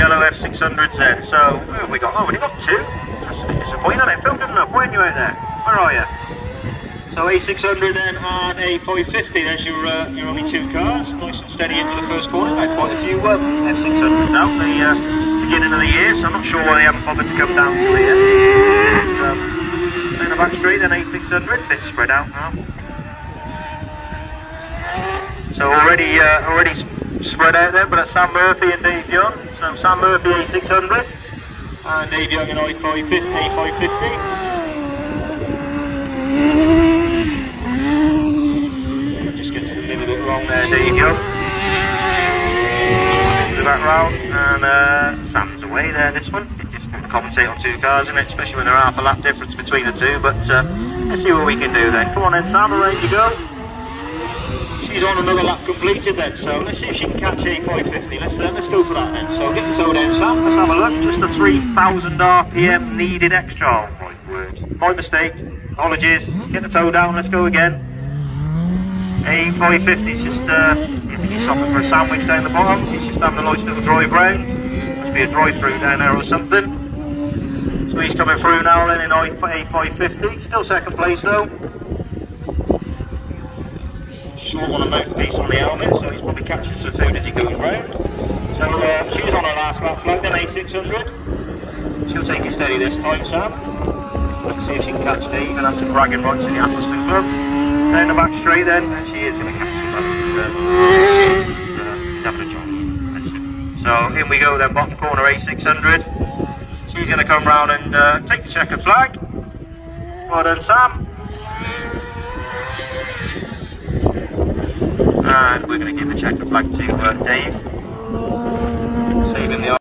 yellow F600s then. So, who have we got? Oh, we've got two. That's a bit disappointing, it? Feel good enough, weren't you out there? Where are you? So A600 then and a 550, there's your, uh, your only two cars, nice and steady into the first corner. Had quite a few um, F600s out the uh, beginning of the year, so I'm not sure why they haven't bothered to come down to here. But, um, in the back straight then A600, bit spread out now. So already uh, already spread out there, but it's Sam Murphy and Dave Young. So Sam Murphy A600 and Dave Young an I550, 550. Just gets a little bit wrong there, Dave Young. Into that round, and uh, Sam's away there, this one. It just compensate on two cars, isn't it? Especially when they're half a lap difference between the two, but uh, let's see what we can do then. Come on then, Sam, away you go. She's on another lap completed then, so let's see if she can catch A550. Let's, uh, let's go for that then. So get the toe down, Sam. Let's have a look. Just the 3,000 RPM needed extra. Oh my word. My mistake. Apologies. Get the tow down. Let's go again. A550 is just, uh, you think he's stopping for a sandwich down the bottom. He's just having a nice little drive round. Must be a drive-through down there or something. So he's coming through now then in A550. Still second place though short on a mouthpiece on the helmet, so he's probably catching some food as he goes round. So uh, she's on her last lap flight, then A600. She'll take it steady this time, Sam. Let's see if she can catch Dave and have some bragging rights in the Atherstone Club. Down the back straight then, and she is going to catch him. Uh, he's, having a job. So in we go then, bottom corner A600. She's going to come round and uh, take the checkered flag. Well done, Sam. And we're going to give the checker flag to uh, Dave, saving the